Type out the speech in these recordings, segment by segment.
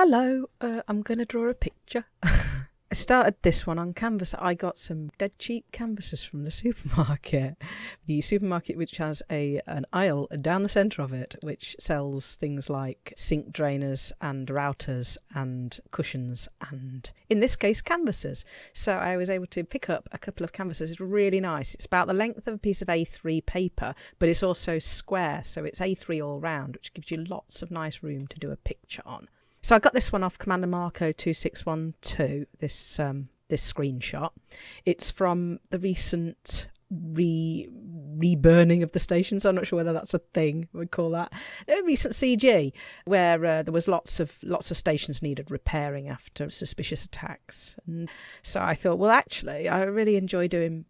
Hello, uh, I'm going to draw a picture. I started this one on canvas. I got some dead cheap canvases from the supermarket. The supermarket, which has a an aisle down the centre of it, which sells things like sink drainers and routers and cushions and, in this case, canvases. So I was able to pick up a couple of canvases. It's really nice. It's about the length of a piece of A3 paper, but it's also square, so it's A3 all round, which gives you lots of nice room to do a picture on. So I got this one off Commander Marko two six one two. This um, this screenshot. It's from the recent re reburning of the stations. I'm not sure whether that's a thing we'd call that. A recent CG where uh, there was lots of lots of stations needed repairing after suspicious attacks. And so I thought, well, actually, I really enjoy doing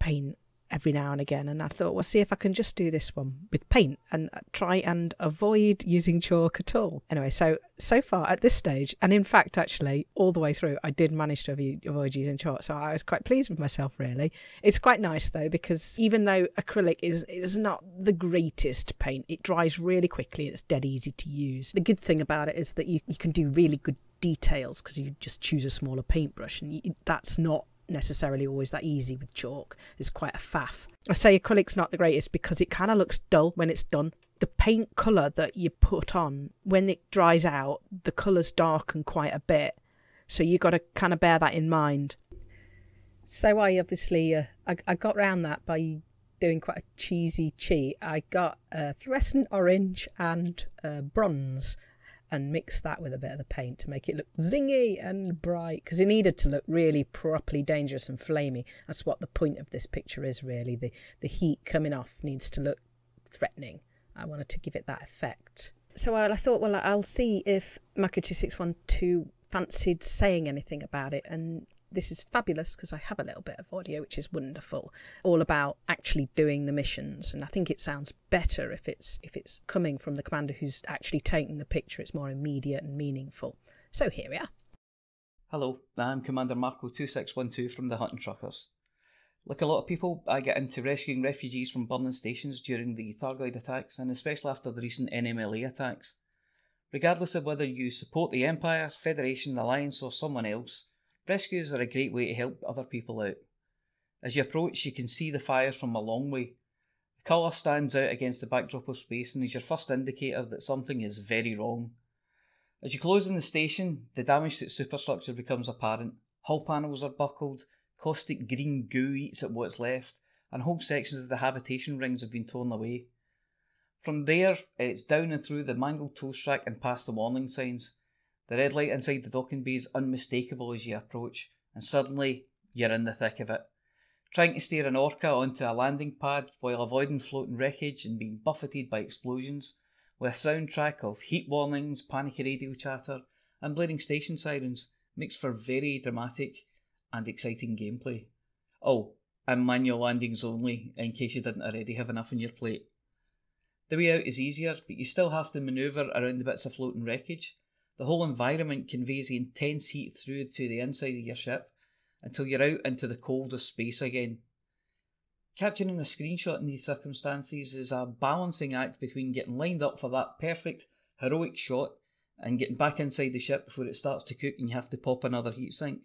paint every now and again. And I thought, well, see if I can just do this one with paint and uh, try and avoid using chalk at all. Anyway, so so far at this stage, and in fact, actually, all the way through, I did manage to avoid using chalk. So I was quite pleased with myself, really. It's quite nice though, because even though acrylic is is not the greatest paint, it dries really quickly. It's dead easy to use. The good thing about it is that you, you can do really good details because you just choose a smaller paintbrush and you, that's not necessarily always that easy with chalk. It's quite a faff. I say acrylic's not the greatest because it kind of looks dull when it's done. The paint colour that you put on, when it dries out, the colours darken quite a bit. So you've got to kind of bear that in mind. So I obviously, uh, I, I got round that by doing quite a cheesy cheat. I got uh, fluorescent orange and uh, bronze and mix that with a bit of the paint to make it look zingy and bright because it needed to look really properly dangerous and flamey. That's what the point of this picture is really. The, the heat coming off needs to look threatening. I wanted to give it that effect. So I, I thought, well, I'll see if Marko2612 fancied saying anything about it. And this is fabulous because I have a little bit of audio, which is wonderful, all about actually doing the missions. And I think it sounds better if it's if it's coming from the commander who's actually taking the picture. It's more immediate and meaningful. So here we are. Hello, I'm Commander Marko two six one two from the Hunting Truckers. Like a lot of people, I get into rescuing refugees from burning stations during the Thargoid attacks, and especially after the recent NMLA attacks. Regardless of whether you support the Empire, Federation, Alliance, or someone else, Rescues are a great way to help other people out. As you approach, you can see the fires from a long way. The colour stands out against the backdrop of space and is your first indicator that something is very wrong. As you close in the station, the damage to its superstructure becomes apparent. Hull panels are buckled, caustic green goo eats at what's left, and whole sections of the habitation rings have been torn away. From there, it's down and through the mangled tool track and past the warning signs. The red light inside the docking bay is unmistakable as you approach, and suddenly you're in the thick of it. Trying to steer an orca onto a landing pad while avoiding floating wreckage and being buffeted by explosions, with a soundtrack of heat warnings, panicky radio chatter, and blaring station sirens, makes for very dramatic and exciting gameplay. Oh, and manual landings only, in case you didn't already have enough on your plate. The way out is easier, but you still have to manoeuvre around the bits of floating wreckage, the whole environment conveys the intense heat through to the inside of your ship until you're out into the cold of space again. Capturing a screenshot in these circumstances is a balancing act between getting lined up for that perfect, heroic shot and getting back inside the ship before it starts to cook and you have to pop another heatsink.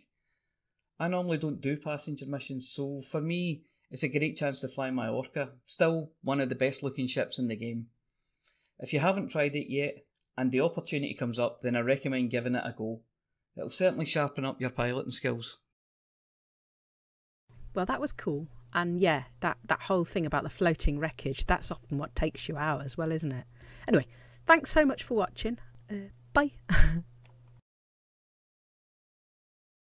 I normally don't do passenger missions, so for me, it's a great chance to fly my Orca, still one of the best looking ships in the game. If you haven't tried it yet, and the opportunity comes up, then I recommend giving it a go. It'll certainly sharpen up your piloting skills. Well, that was cool. And yeah, that, that whole thing about the floating wreckage, that's often what takes you out as well, isn't it? Anyway, thanks so much for watching. Uh, bye.